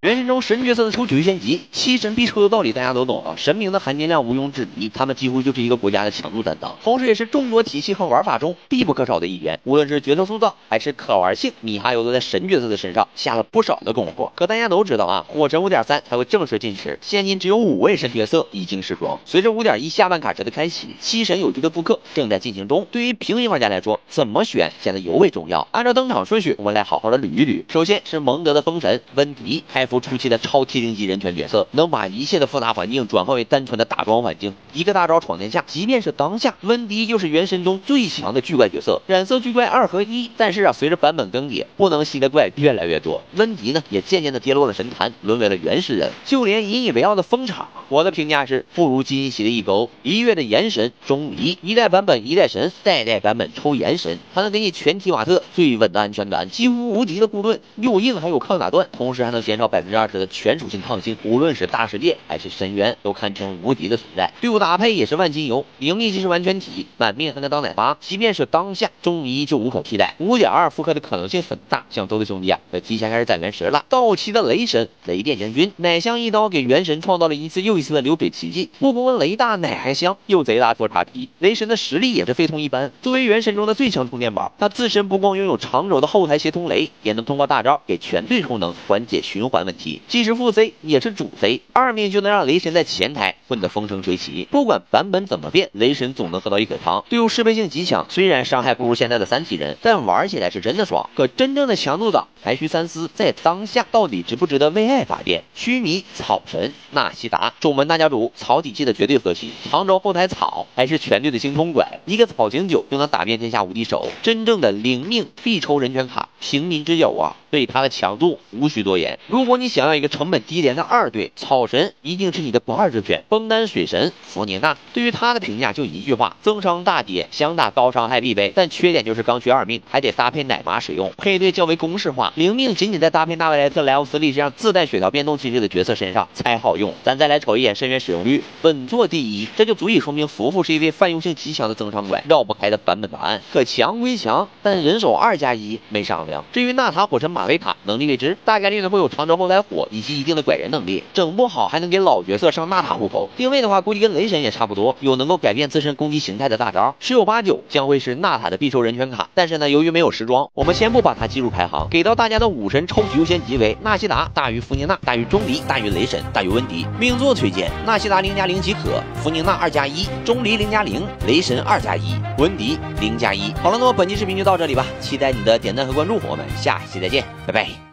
原神中神角色的抽取优先级，七神必抽的道理大家都懂啊，神明的含金量毋庸置疑，他们几乎就是一个国家的强度担当，同时也是众多体系和玩法中必不可少的一员。无论是角色塑造还是可玩性，米哈游都在神角色的身上下了不少的功夫。可大家都知道啊，火神五点三才会正式进池，现今只有五位神角色已经试装。随着五点一下半卡池的开启，七神有局的复刻正在进行中。对于平民玩家来说，怎么选显得尤为重要。按照登场顺序，我们来好好的捋一捋。首先是蒙德的封神温迪，开服初期的超。T 零级人权角色能把一切的复杂环境转化为单纯的打桩环境，一个大招闯天下。即便是当下，温迪就是原神中最强的巨怪角色，染色巨怪二合一。但是啊，随着版本更迭，不能吸的怪越来越多，温迪呢也渐渐的跌落了神坛，沦为了原始人。就连引以为傲的风场，我的评价是不如金喜的一勾。一月的炎神钟离，一代版本一代神，代代版本抽炎神，还能给你全体瓦特最稳的安全感，几乎无敌的固盾，又硬还有抗打断，同时还能减少百百分之二十的全。属性抗性，无论是大世界还是深渊，都堪称无敌的存在。队伍搭配也是万金油，灵力即是完全体，满命还能当奶妈。即便是当下中一就无可替代。五点二复刻的可能性很大，像斗的兄弟啊，要提前开始攒原石了。到期的雷神雷电将军，奶香一刀给原神创造了一次又一次的流水奇迹。不光雷大奶还香，又贼拉拖叉皮。雷神的实力也是非同一般。作为原神中的最强充电宝，他自身不光拥有长轴的后台协同雷，也能通过大招给全队充能，缓解循环问题。既是副。C 也是主 C，二命就能让雷神在前台混得风生水起。不管版本怎么变，雷神总能喝到一口汤。队伍适配性极强，虽然伤害不如现在的三体人，但玩起来是真的爽。可真正的强度党还需三思，在当下到底值不值得为爱发电？须弥、草神、纳西达，众门大家主，草体系的绝对核心。杭州后台草还是全队的精通拐，一个草型九就能打遍天下无敌手。真正的灵命必抽人权卡，平民之友啊，对他的强度无需多言。如果你想要一个成本低廉的二队，草神一定是你的不二之选。枫丹水神弗涅娜，对于他的评价就一句话：增伤大跌，想打高伤害必备。但缺点就是刚需二命，还得搭配奶妈使用，配对较为公式化。灵命仅仅在搭配纳维莱特、莱奥斯利这样自带血条变动机制的角色身上才好用。咱再来瞅一眼深渊使用率，稳坐第一，这就足以说明福福是一位泛用性极强的增伤怪，绕不开的版本答案。可强归强，但人手二加一没商量。至于纳塔火神马维卡，能力未知，大概率呢会有长招后台火以及一定的拐人能力，整不好还能给老角色上纳塔户口。定位的话，估计跟雷神也差不多，有能够改变自身攻击形态的大招，十有八九将会是纳塔的必抽人权卡。但是呢，由于没有时装，我们先不把它计入排行。给到大家的武神抽取优先级为纳西达大于弗宁娜大于钟离大于雷神大于温迪。命座推荐：纳西达零加零即可，弗宁娜二加一，钟离零加零，雷神二加一，温迪零加一。好了，那么本期视频就到这里吧，期待你的点赞和关注，我们下期再见，拜拜。